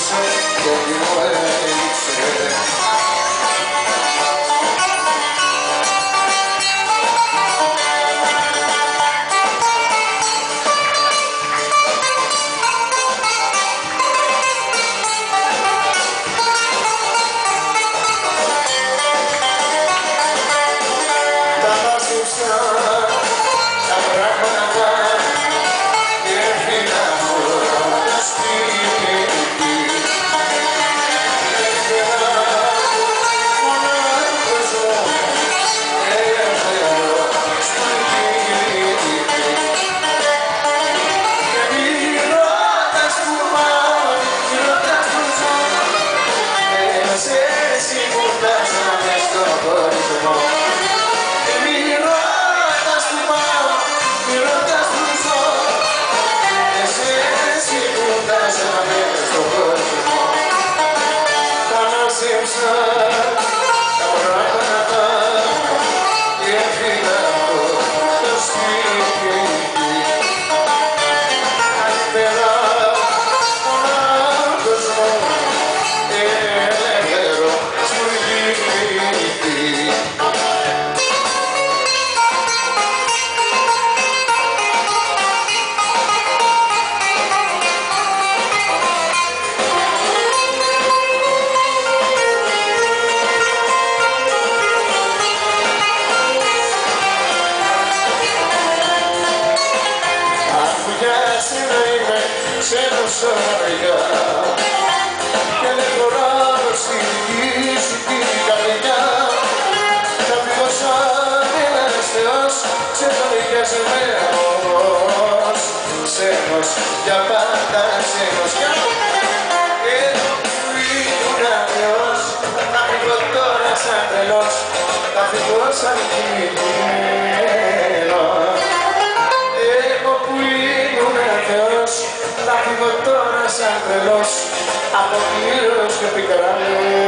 It's taken away. sun. Σε αργά και δεν στην στη γη σου την καρδιά. Θα φύγω σαν ένας θεός ξένος για ζεμένος ξένος για πάντα ξένος για πάντα τρελός Από κλήρος και πικράνος